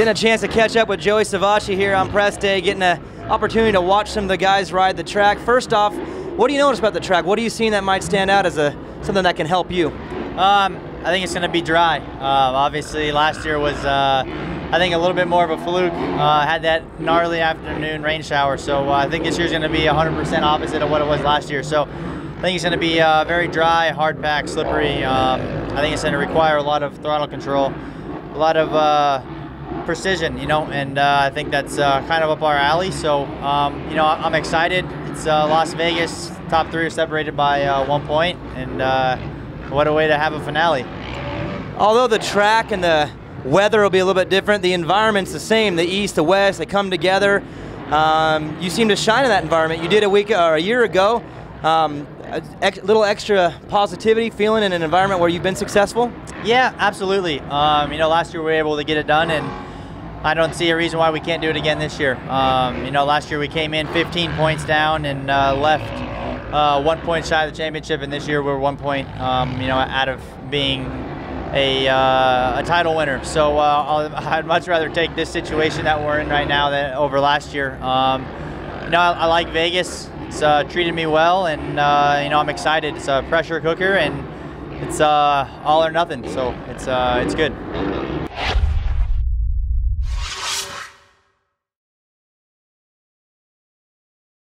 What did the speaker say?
Getting a chance to catch up with Joey Savatgy here on press day, getting an opportunity to watch some of the guys ride the track. First off, what do you notice about the track? What are you seeing that might stand out as a something that can help you? Um, I think it's going to be dry. Uh, obviously, last year was, uh, I think, a little bit more of a fluke. Uh, had that gnarly afternoon rain shower, so uh, I think this year's going to be 100% opposite of what it was last year. So I think it's going to be uh, very dry, hard pack, slippery. Um, I think it's going to require a lot of throttle control, a lot of uh, precision, you know, and I think that's kind of up our alley. So, um, you know, I'm excited. It's Las Vegas. Top three are separated by one point, and what a way to have a finale. Although the track and the weather will be a little bit different, the environment's the same. The east, the west, they come together. Um, you seem to shine in that environment. You did a week or a year ago. Um, a ex little extra positivity, feeling in an environment where you've been successful. Yeah, absolutely. Um, you know, last year we were able to get it done, and I don't see a reason why we can't do it again this year. Um, you know, last year we came in 15 points down and uh, left uh, one point shy of the championship, and this year we're one point, um, you know, out of being a, uh, a title winner. So uh, I'd much rather take this situation that we're in right now than over last year. You know, I, I, like Vegas. It's uh, treated me well, and uh, you know, I'm excited. It's a pressure cooker, and it's uh, all or nothing. So it's it's good.